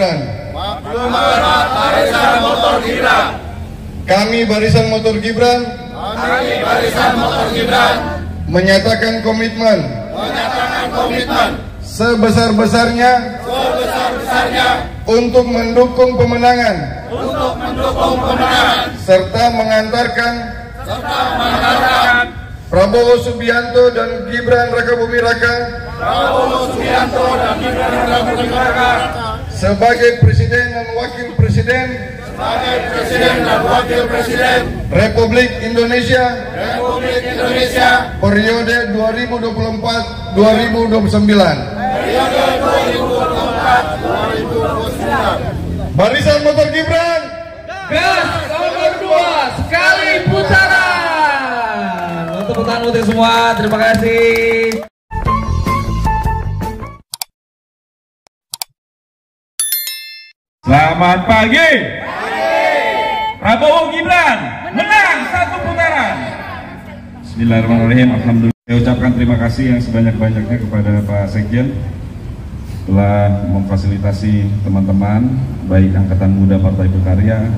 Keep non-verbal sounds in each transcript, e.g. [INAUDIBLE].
Selamat Barisan Motor Gibran. Kami Barisan Motor Gibran. Kami Barisan Motor Gibran. Menyatakan komitmen. Menyatakan komitmen. Sebesar-besarnya. Sebesar-besarnya. Untuk mendukung pemenangan. Untuk mendukung kemenangan serta mengantarkan. Serta mengantarkan. Prabowo Subianto dan Gibran Rakabumi Raka. Prabowo Subianto dan Gibran Rakabumi Raka sebagai presiden dan wakil presiden sebagai presiden dan wakil presiden Republik Indonesia Republik Indonesia periode 2024-2029. periode 2024-2029. Barisan Motor Gibran Gas nomor dua sekali putaran. Untuk untuk semua, terima kasih. Selamat pagi. Prabowo Gibran menang satu putaran. Bismillahirrahmanirrahim. Alhamdulillah. Saya ucapkan terima kasih yang sebanyak-banyaknya kepada Pak Sekjen telah memfasilitasi teman-teman baik angkatan muda Partai Berkarya,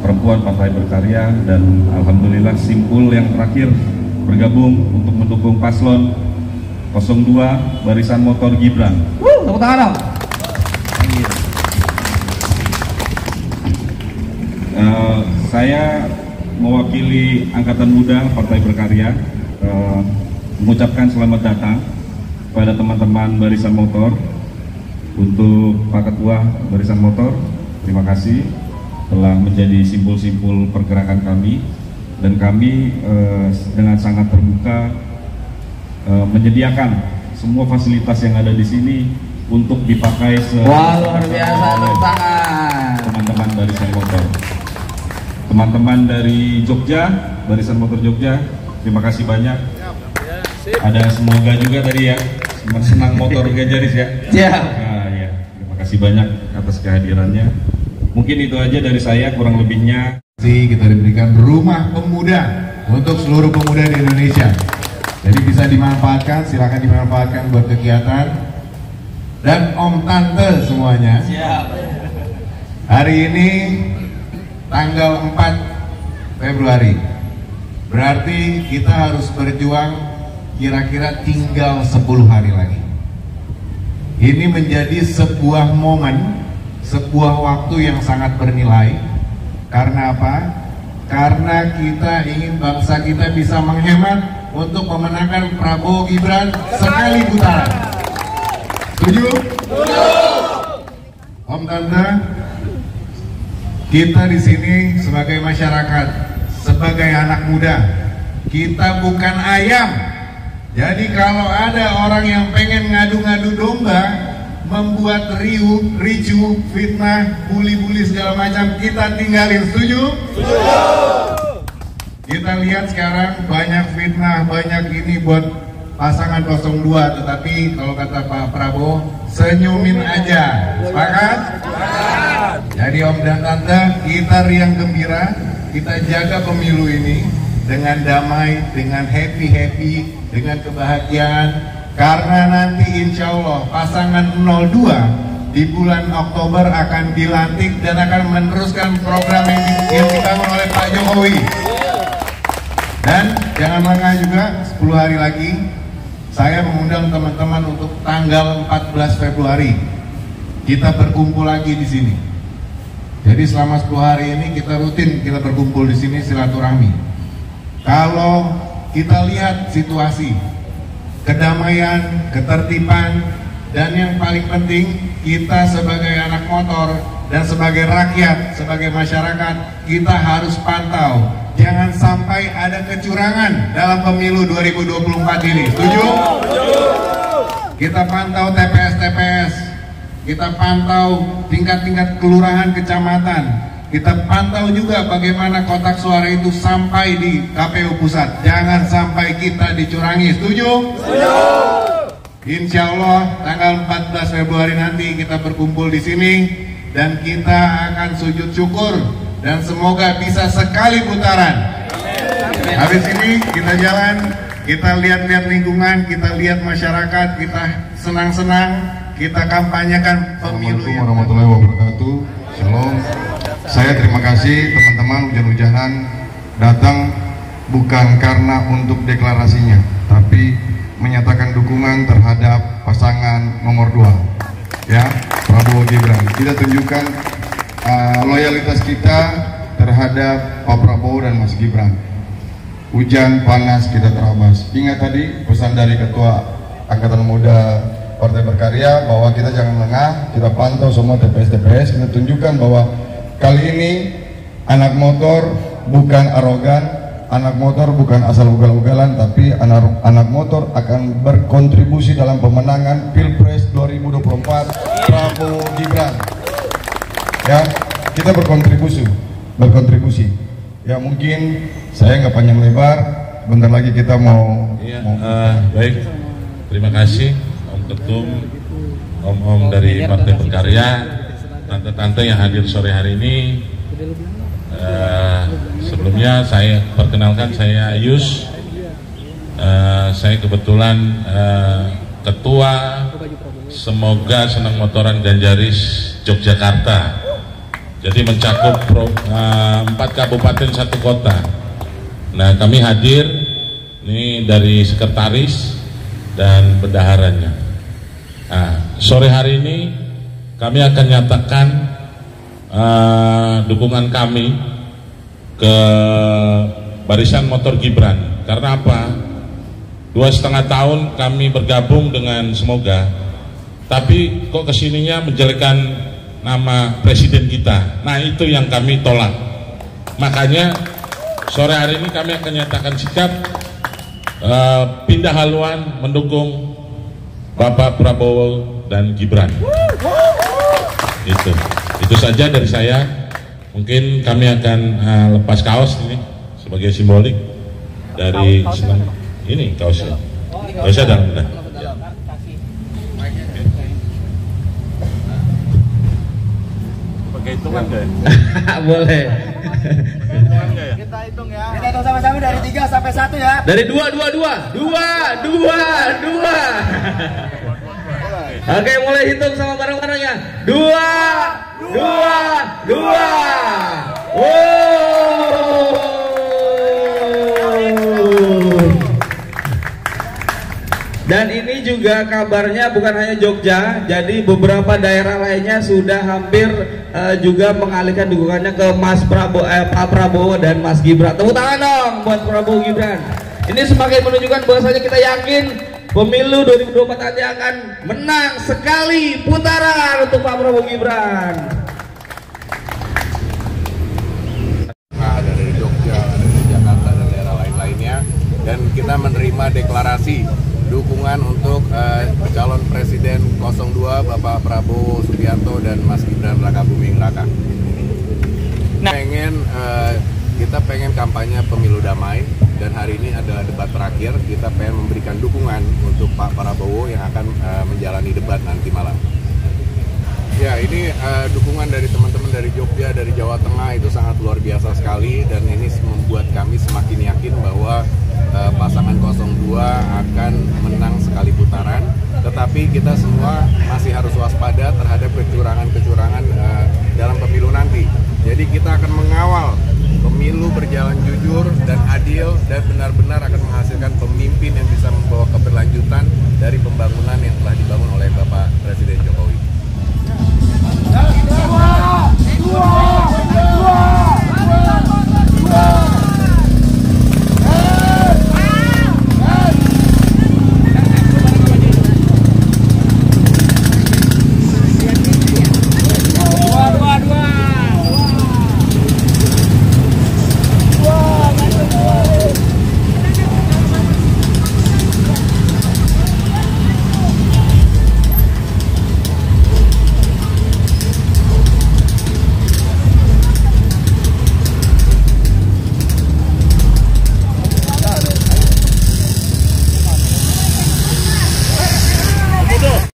perempuan Partai Berkarya dan alhamdulillah simpul yang terakhir bergabung untuk mendukung paslon 02 Barisan Motor Gibran. Wuh, tepuk tangan dong. Eh, saya mewakili Angkatan Muda Partai Berkarya. Eh, mengucapkan selamat datang pada teman-teman Barisan Motor. Untuk Pak Ketua Barisan Motor terima kasih telah menjadi simpul-simpul pergerakan kami. Dan kami eh, dengan sangat terbuka eh, menyediakan semua fasilitas yang ada di sini untuk dipakai se- Wah, luar biasa teman-teman barisan motor. Teman-teman dari Jogja, barisan motor Jogja, terima kasih banyak. Ada semoga juga tadi ya, senang motor Gajaris ya. Siap. Nah, ya. Terima kasih banyak atas kehadirannya. Mungkin itu aja dari saya, kurang lebihnya. Kita diberikan rumah pemuda untuk seluruh pemuda di Indonesia. Jadi bisa dimanfaatkan, silakan dimanfaatkan buat kegiatan. Dan om tante semuanya. Siap. Hari ini tanggal 4 Februari. Berarti kita harus berjuang kira-kira tinggal 10 hari lagi. Ini menjadi sebuah momen, sebuah waktu yang sangat bernilai. Karena apa? Karena kita ingin bangsa kita bisa menghemat untuk memenangkan Prabowo Gibran sekali putaran. Setuju? Om Tante, kita di sini sebagai masyarakat, sebagai anak muda, kita bukan ayam. Jadi kalau ada orang yang pengen ngadu-ngadu domba, membuat riuh, ricu, fitnah, bully-bully segala macam, kita tinggalin. Setuju? Kita lihat sekarang banyak fitnah, banyak ini buat pasangan 02, tetapi kalau kata Pak Prabowo, senyumin aja. Sepakat? Jadi Om dan Tante, kita riang gembira, kita jaga pemilu ini dengan damai, dengan happy-happy, dengan kebahagiaan. Karena nanti insya Allah pasangan 02 di bulan Oktober akan dilantik dan akan meneruskan program yang, yang dibangun oleh Pak Jokowi. Dan jangan lengah juga 10 hari lagi saya mengundang teman-teman untuk tanggal 14 Februari kita berkumpul lagi di sini. Jadi selama 10 hari ini kita rutin kita berkumpul di sini silaturahmi. Kalau kita lihat situasi kedamaian, ketertiban, dan yang paling penting kita sebagai anak motor dan sebagai rakyat, sebagai masyarakat, kita harus pantau. Jangan sampai ada kecurangan dalam pemilu 2024 ini. Setuju? Kita pantau TPS-TPS, kita pantau tingkat-tingkat kelurahan, kecamatan, kita pantau juga bagaimana kotak suara itu sampai di KPU pusat. Jangan sampai kita dicurangi. Setuju? Insya Allah tanggal 14 Februari nanti kita berkumpul di sini dan kita akan sujud syukur dan semoga bisa sekali putaran. Habis ini kita jalan, kita lihat-lihat lingkungan, kita lihat masyarakat, kita senang-senang, kita kampanyekan pemilu. Assalamualaikum warahmatullahi wabarakatuh. Shalom. saya terima kasih teman-teman hujan-hujanan datang bukan karena untuk deklarasinya, tapi menyatakan dukungan terhadap pasangan nomor dua, ya Prabowo Gibran. Kita tunjukkan uh, loyalitas kita terhadap Pak Prabowo dan Mas Gibran. Hujan panas kita terabas. Ingat tadi pesan dari Ketua Angkatan Muda Partai Berkarya bahwa kita jangan lengah, kita pantau semua TPS-TPS, kita tunjukkan bahwa kali ini anak motor bukan arogan, anak motor bukan asal ugal-ugalan, tapi anak, anak motor akan berkontribusi dalam pemenangan Pilpres 2024 Prabowo Gibran. Ya, kita berkontribusi, berkontribusi. Ya mungkin saya nggak panjang lebar, bentar lagi kita mau, Iya, mau eh, baik. Terima kasih Ketum, Om-om dari Partai Berkarya, tante-tante yang hadir sore hari ini. Eh, sebelumnya saya perkenalkan saya Yus. Eh, saya kebetulan eh, ketua Semoga Senang Motoran Ganjaris Yogyakarta. Jadi mencakup empat kabupaten satu kota. Nah kami hadir ini dari sekretaris dan bendaharanya. Sore hari ini kami akan nyatakan eh, dukungan kami ke barisan motor Gibran. Karena apa? Dua setengah tahun kami bergabung dengan Semoga, tapi kok ke sininya menjelekkan nama presiden kita. Nah itu yang kami tolak. Makanya sore hari ini kami akan nyatakan sikap eh, pindah haluan mendukung Bapak Prabowo dan Gibran. Itu, itu saja dari saya. Mungkin kami akan eh, lepas kaos ini sebagai simbolik dari senang ini kaosnya. Kaosnya dalam benar. [LAUGHS] Boleh. Kita hitung sama-sama dari 3 sampai 1 ya. Dari dua, dua, dua, dua, dua, dua. Oke, mulai hitung sama bareng-barengnya. Dua, dua, dua. Wow. Dan ini juga kabarnya bukan hanya Jogja, jadi beberapa daerah lainnya sudah hampir eh, juga mengalihkan dukungannya ke Mas Prabowo, eh, Pak Prabowo dan Mas Gibran. Tepuk tangan dong buat Prabowo Gibran. Ini semakin menunjukkan bahwasanya kita yakin pemilu 2024 nanti akan menang sekali putaran untuk Pak Prabowo Gibran. ada dari Jogja, ada dari Jakarta dan daerah lain-lainnya dan kita menerima deklarasi dukungan untuk eh, calon presiden 02 Bapak Prabowo Subianto dan Mas Gibran Raka Buming Raka. Pengen eh, kita pengen kampanye pemilu damai. Dan hari ini adalah debat terakhir. Kita pengen memberikan dukungan Pak Prabowo yang akan eh, menjalani debat nanti malam. Ya, ini eh, dukungan dari teman-teman dari Jogja, dari Jawa Tengah itu sangat luar biasa sekali dan ini membuat kami semakin yakin bahwa eh, pasangan 02 akan menang sekali putaran. Tetapi kita semua masih harus waspada terhadap